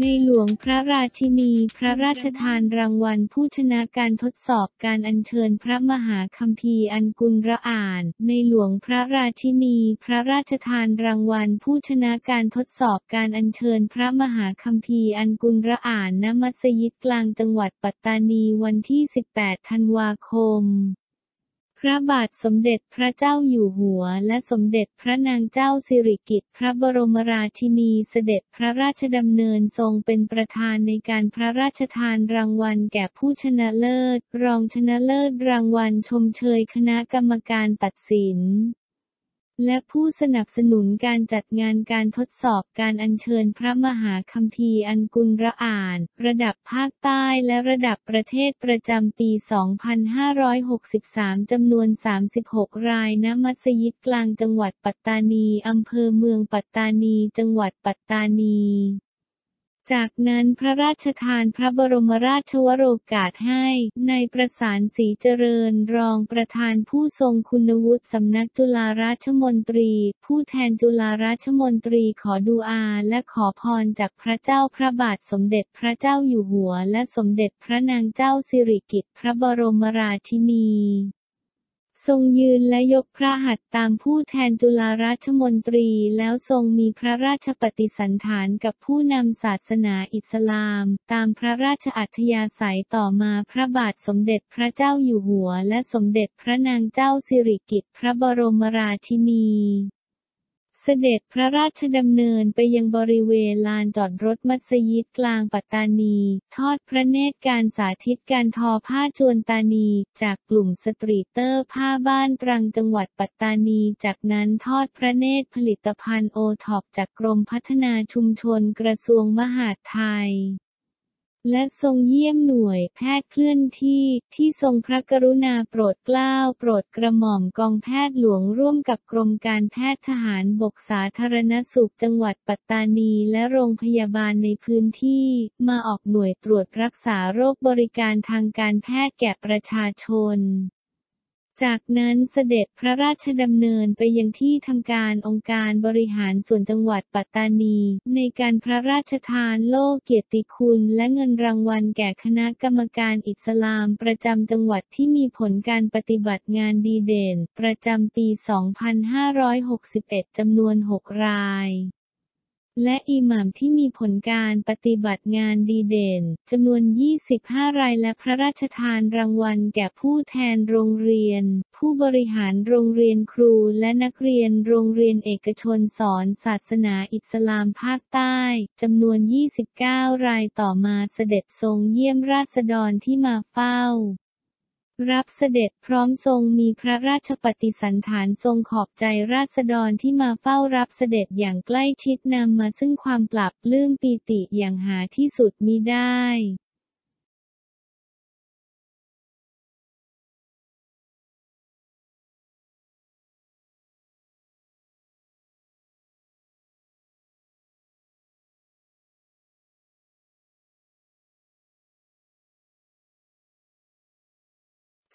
ในหลวงพระราชินี พระราชทานรางวัลผู้ชนะการทดสอบการอัญเชิญพระมหาคัมภีร์อันกุลระอ่าน ในหลวงพระราชินี พระราชทานรางวัลผู้ชนะการทดสอบการอัญเชิญพระมหาคัมภีร์อันกุลระอ่านณมัสยิดกลางจังหวัดปัตตานีวันที่ 18 ธันวาคม ระบาทสมเด็จพระเจ้าอยู่หัว และสมเด็จพระนางเจ้าสิริกิติ์พระบรมราชินีเสด็จพระราชดำเนินทรงเป็นประธานในการพระราชทานรางวัลแก่ผู้ชนะเลิศ รองชนะเลิศรางวัลชมเชยคณะกรรมการตัดสิน และผู้สนับสนุนการจัดงานการทดสอบการอัญเชิญพระมหาคัมภีร์อันกุลระอ่าน ระดับภาคใต้และระดับประเทศประจำปี 2563 จำนวน 36 รายณมัสยิดกลางจังหวัดปัตตานี อำเภอเมืองปัตตานี จังหวัดปัตตานี จากนั้นพระราชทานพระบรมราชวโรกาสให้ในประสานศรีเจริญรองประธานผู้ทรงคุณวุฒิสำนักจุฬาราชมนตรี ผู้แทนจุฬาราชมนตรีขอดูอาและขอพรจากพระเจ้าพระบาทสมเด็จพระเจ้าอยู่หัว และสมเด็จพระนางเจ้าสิริกิติ์พระบรมราชินี ทรงยืนและยกพระหัตถ์ตามผู้แทนจุฬาราชมนตรีแล้วทรงมีพระราชปฏิสันถานกับผู้นำศาสนาอิสลาม ตามพระราชอัธยาศัยต่อมาพระบาทสมเด็จพระเจ้าอยู่หัว และสมเด็จพระนางเจ้าสิริกิติ์พระบรมราชินี เสด็จพระราชดำเนินไปยังบริเวณลานจอดรถมัสยิดกลางปัตตานี ทอดพระเนตรการสาธิตการทอผ้าจวนตานี จากกลุ่มสตรีเตอร์ผ้าบ้านตรังจังหวัดปัตตานี จากนั้นทอดพระเนตรผลิตภัณฑ์โอท็อปจากกรมพัฒนาชุมชนกระทรวงมหาดไทย และทรงเยี่ยมหน่วยแพทย์เคลื่อนที่ ที่ทรงพระกรุณาโปรดเกล้าโปรดกระหม่อมกองแพทย์หลวงร่วมกับกรมการแพทย์ทหารบกสาธารณสุขจังหวัดปัตตานีและโรงพยาบาลในพื้นที่ มาออกหน่วยตรวจรักษาโรคบริการทางการแพทย์แก่ประชาชน จากนั้นเสด็จพระราชดำเนินไปยังที่ทำการองค์การบริหารส่วนจังหวัดปัตตานี ในการพระราชทานโล่เกียรติคุณและเงินรางวัลแก่คณะกรรมการอิสลามประจำจังหวัดที่มีผลการปฏิบัติงานดีเด่น ประจำปี 2561 จำนวน 6 ราย และอิหม่ามที่มีผลการปฏิบัติงานดีเด่นจำนวน 25 รายและพระราชทานรางวัลแก่ผู้แทนโรงเรียน ผู้บริหารโรงเรียนครูและนักเรียนโรงเรียนเอกชนสอนศาสนาอิสลามภาคใต้จำนวน 29 รายต่อมาเสด็จทรงเยี่ยมราษฎรที่มาเฝ้า รับเสด็จพร้อมทรงมีพระราชปฏิสันฐานทรงขอบใจราษฎรที่มาเฝ้ารับเสด็จอย่างใกล้ชิดนำมาซึ่งความปรับลื่มปีติอย่างหาที่สุดมิได้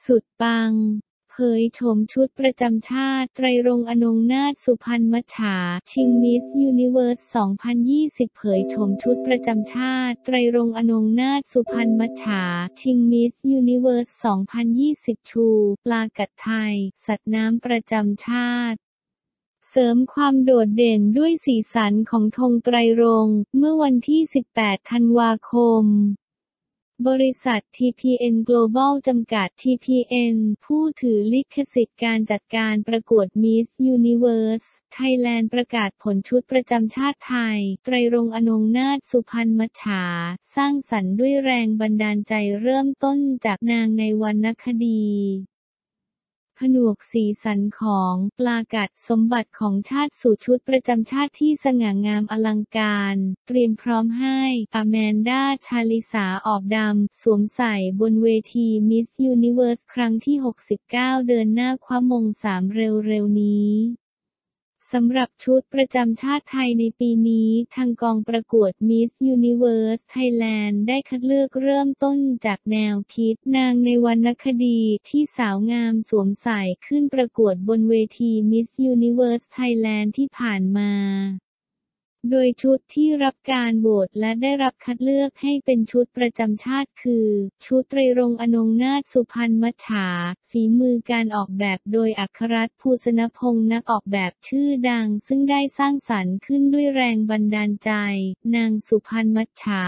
สุดปัง เผยโฉมชุดประจำชาติ ไตรรงค์อนงค์นาถสุพรรณมัจฉาชิง Miss Universe 2020 เผยโฉมชุดประจำชาติ ไตรรงค์อนงค์นาถสุพรรณมัจฉาชิง Miss Universe 2020 ชู ปลากัดไทย สัตว์น้ำประจำชาติเสริมความโดดเด่นด้วยสีสันของธงไตรรงค์เมื่อวันที่ 18 ธันวาคม บริษัท TPN Global จำกัด TPN ผู้ถือลิขสิทธิ์การจัดการประกวด Miss Universe Thailand ประกาศผลชุดประจำชาติไทย ไตรรงอนงนาถสุพรรณมัชชา สร้างสรรค์ด้วยแรงบันดาลใจเริ่มต้นจากนางในวรรณคดี ผนวกสีสันของปลากัดสมบัติของชาติสู่ชุดประจำชาติที่สง่างามอลังการ เตรียมพร้อมให้อแมนด้าชาลิสาออบดัม สวมใส่บนเวที Miss Universe ครั้งที่ 69 เดินหน้าคว้ามงสามเร็วๆนี้ สำหรับชุดประจำชาติไทยในปีนี้ ทางกองประกวด Miss Universe Thailand ได้คัดเลือกเริ่มต้นจากแนวคิดนางในวรรณคดีที่สาวงามสวมใส่ขึ้นประกวดบนเวที Miss Universe Thailand ที่ผ่านมา โดยชุดที่รับการโหวตและได้รับคัดเลือกให้เป็นชุดประจำชาติคือ ชุดไตรรงอนงนาถสุพรรณมัจฉาฝีมือการออกแบบโดยอัครรัตน์ภูสนพงศ์นักออกแบบชื่อดัง ซึ่งได้สร้างสรรค์ขึ้นด้วยแรงบันดาลใจ นางสุพรรณมัจฉา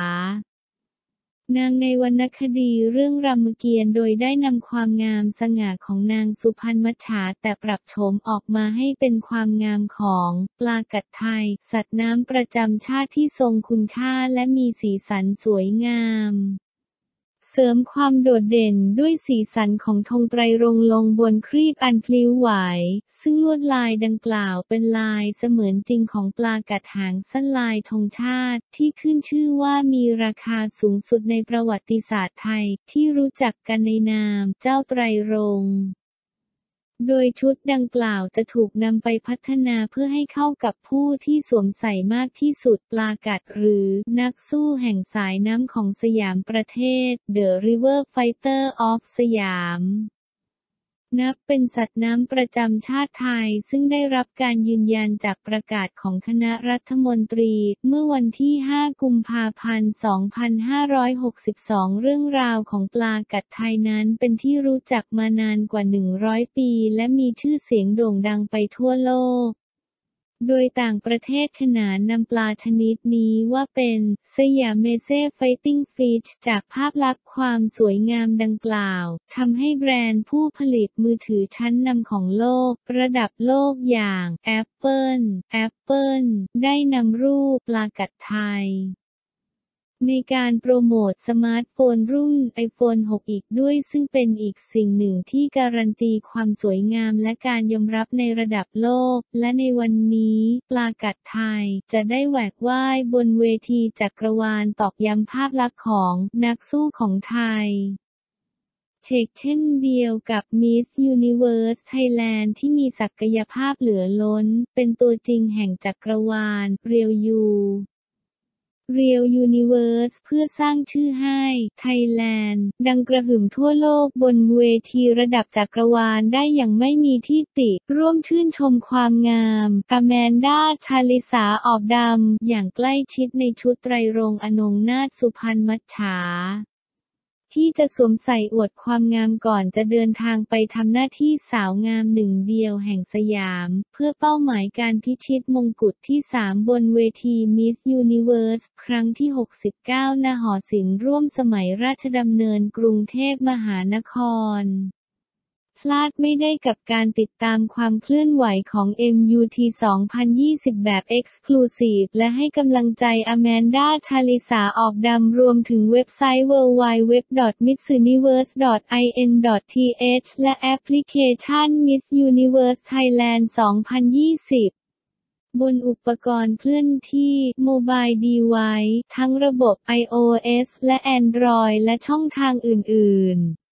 นางในวรรณคดีเรื่องรามเกียรติ์โดยได้นำความงามสง่าของนางสุพรรณมัจฉาแต่ปรับโฉมออกมาให้เป็นความงามของปลากัดไทย สัตว์น้ำประจำชาติที่ทรงคุณค่าและมีสีสันสวยงาม เสริมความโดดเด่นด้วยสีสันของธงไตรรงลงบนครีบอันพลิ้วไหว ซึ่งลวดลายดังกล่าวเป็นลายเสมือนจริงของปลากัดหางสั้นลายธงชาติ ที่ขึ้นชื่อว่ามีราคาสูงสุดในประวัติศาสตร์ไทย ที่รู้จักกันในนามเจ้าไตรรง โดยชุดดังกล่าวจะถูกนำไปพัฒนาเพื่อให้เข้ากับผู้ที่สวมใส่มากที่สุดปลากัดหรือนักสู้แห่งสายน้ำของสยามประเทศ The River Fighter of สยาม นับเป็นสัตว์น้ำประจำชาติไทย ซึ่งได้รับการยืนยันจากประกาศของคณะรัฐมนตรี เมื่อวันที่ 5 กุมภาพันธ์ 2562 เรื่องราวของปลากัดไทยนั้นเป็นที่รู้จักมานานกว่า 100 ปี และมีชื่อเสียงโด่งดังไปทั่วโลก โดยต่างประเทศขนานนามปลาชนิดนี้ว่าเป็น Siamese fighting fish จากภาพลักษณ์ความสวยงามดังกล่าวทำให้แบรนด์ผู้ผลิตมือถือชั้นนำของโลก ระดับโลกอย่าง Apple Apple ได้นำรูปปลากัดไทย ในการโปรโมทสมาร์ทโฟนรุ่น iPhone 6 อีกด้วย ซึ่งเป็นอีกสิ่งหนึ่งที่การันตีความสวยงามและการยอมรับในระดับโลก และในวันนี้ ปลากัดไทย จะได้แหวกว่ายบนเวทีจักรวาลตอกย้ำภาพลักษณ์ของนักสู้ของไทยเชกเช่นเดียวกับ Miss Universe Thailand ที่มีศักยภาพเหลือล้น เป็นตัวจริงแห่งจักรวาล Real U Real Universe เพื่อสร้างชื่อให้ไทยแลนด์ ดังกระหึ่มทั่วโลกบนเวทีระดับจักรวาลได้อย่างไม่มีที่ติ ร่วมชื่นชมความงามอแมนด้าชาลิสาออบดัม อย่างใกล้ชิดในชุดไตรรงค์อนงค์นาถสุพรรณมัจฉา ที่จะสวมใส่อวดความงามก่อนจะเดินทางไปทำหน้าที่สาวงามหนึ่งเดียวแห่งสยาม เพื่อเป้าหมายการพิชิตมงกุฎที่ 3 บนเวที Miss Universe ครั้งที่ 69ณหอศิลป์ร่วมสมัยราชดำเนินกรุงเทพมหานคร ลาดไม่ได้กับการติดตามความเคลื่อนไหวของ MUT 2020 แบบ Exclusive และให้กำลังใจอแมนดาชาลิสาออกดำรวมถึงเว็บไซต์ www.missuniverse.in.th และแอปพลิเคชัน Miss Universe Thailand 2020บนอุปกรณ์เคลื่อนที่โมบายดีไวทั้งระบบ iOS และ Android และช่องทางอื่น ๆ